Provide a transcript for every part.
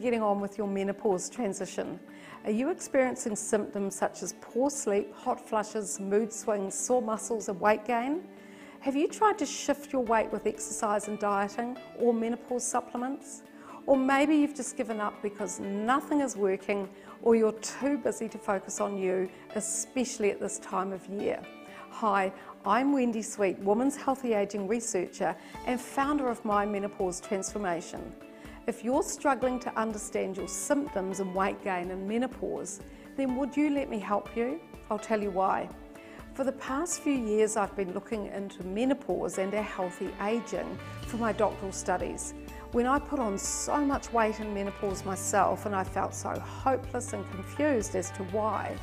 getting on with your menopause transition? Are you experiencing symptoms such as poor sleep, hot flushes, mood swings, sore muscles, and weight gain? Have you tried to shift your weight with exercise and dieting or menopause supplements? Or maybe you've just given up because nothing is working or you're too busy to focus on you, especially at this time of year. Hi, I'm Wendy Sweet, Women's Healthy Aging researcher and founder of My Menopause Transformation. If you're struggling to understand your symptoms and weight gain in menopause, then would you let me help you? I'll tell you why. For the past few years, I've been looking into menopause and our healthy aging for my doctoral studies. When I put on so much weight in menopause myself and I felt so hopeless and confused as to why,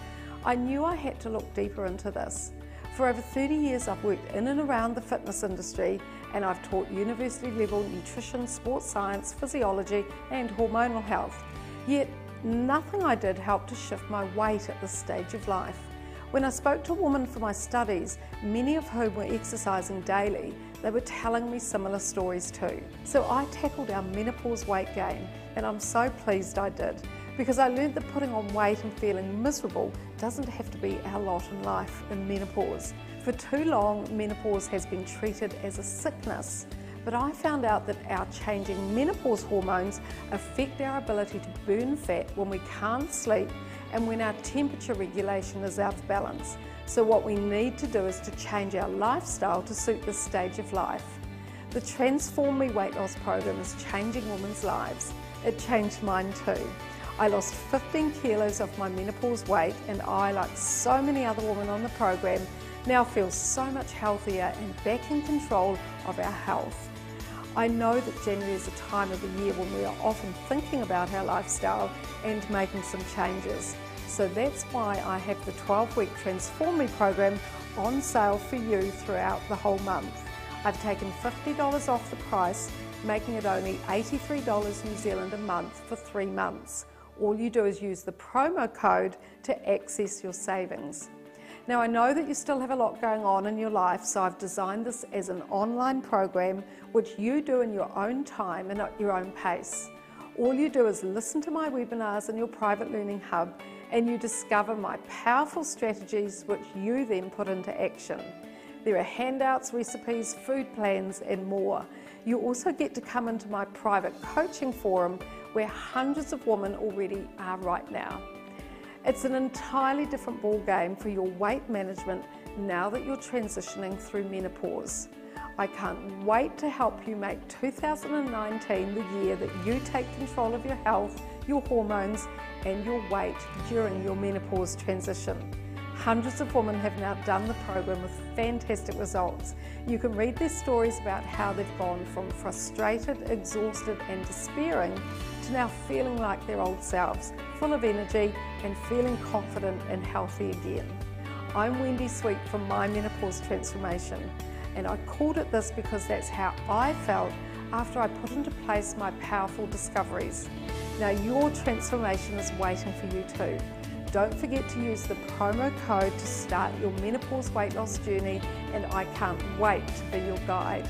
I knew I had to look deeper into this. For over 30 years, I've worked in and around the fitness industry and I've taught university level nutrition, sports science, physiology, and hormonal health. Yet, nothing I did helped to shift my weight at this stage of life. When I spoke to women for my studies, many of whom were exercising daily, they were telling me similar stories too. So I tackled our menopause weight gain, and I'm so pleased I did because I learned that putting on weight and feeling miserable doesn't have to be our lot in life in menopause. For too long, menopause has been treated as a sickness, but I found out that our changing menopause hormones affect our ability to burn fat when we can't sleep and when our temperature regulation is out of balance. So what we need to do is to change our lifestyle to suit this stage of life. The Transform Me weight loss program is changing women's lives. It changed mine too. I lost 15 kilos off my menopause weight and I, like so many other women on the program, now feel so much healthier and back in control of our health. I know that January is a time of the year when we are often thinking about our lifestyle and making some changes. So that's why I have the 12 week Transform Me program on sale for you throughout the whole month. I've taken $50 off the price, making it only $83 New Zealand a month for three months. All you do is use the promo code to access your savings. Now, I know that you still have a lot going on in your life, so I've designed this as an online program which you do in your own time and at your own pace. All you do is listen to my webinars in your private learning hub and you discover my powerful strategies which you then put into action. There are handouts, recipes, food plans, and more. You also get to come into my private coaching forum where hundreds of women already are right now. It's an entirely different ball game for your weight management now that you're transitioning through menopause. I can't wait to help you make 2019 the year that you take control of your health, your hormones, and your weight during your menopause transition. Hundreds of women have now done the program with fantastic results. You can read their stories about how they've gone from frustrated, exhausted, and despairing to now feeling like their old selves, full of energy and feeling confident and healthy again. I'm Wendy Sweet from My Menopause Transformation, and I called it this because that's how I felt after I put into place my powerful discoveries. Now, your transformation is waiting for you too. Don't forget to use the promo code to start your menopause weight loss journey, and I can't wait to be your guide.